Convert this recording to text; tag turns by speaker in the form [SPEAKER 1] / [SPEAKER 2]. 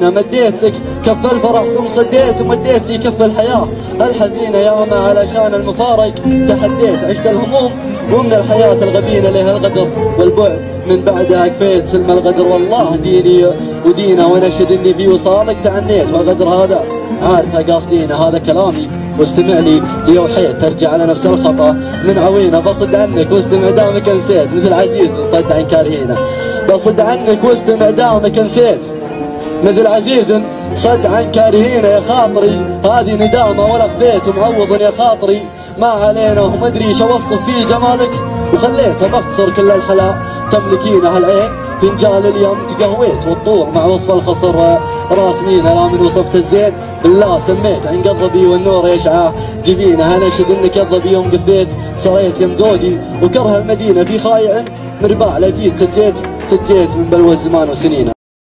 [SPEAKER 1] فرحتنا مديت لك كف الفرح ثم صديت ومديت لي كف الحياة. الحزينة يا ما علشان المفارق. تحديت عشت الهموم ومن الحياة الغبينة لها الغدر والبعد. من بعدها كفيت سلم الغدر. والله ديني ودينا ونشد إني في وصالك تعنيت. والغدر هذا عارفه قاصدينه هذا كلامي. واستمع لي ليوحيت ترجع على نفس الخطأ. من عوينة بصد عنك واستمع دامك نسيت. مثل عزيز صد عن كارهينه. بصد عنك واستمع دامك نسيت. مثل عزيز صد عن كارهينه يا خاطري. هذه ندامة ولا خفيت ومعوض يا خاطري. ما علينا وما ادري إيش اوصف في جمالك. وخليتها بختصر كل الحلا تملكينها العين فنجال اليوم تقهويت والطول مع وصف الخصر. راس مينا لا من وصفت الزين؟ بالله سميت عن قضبي والنور يشعى. جبينة أنا اشهد إنك قضبي يوم قفيت. صريت يمدودي وكره المدينة في خايع. مرباع لا جيت سجيت. سجيت من بلوى الزمان وسنينة.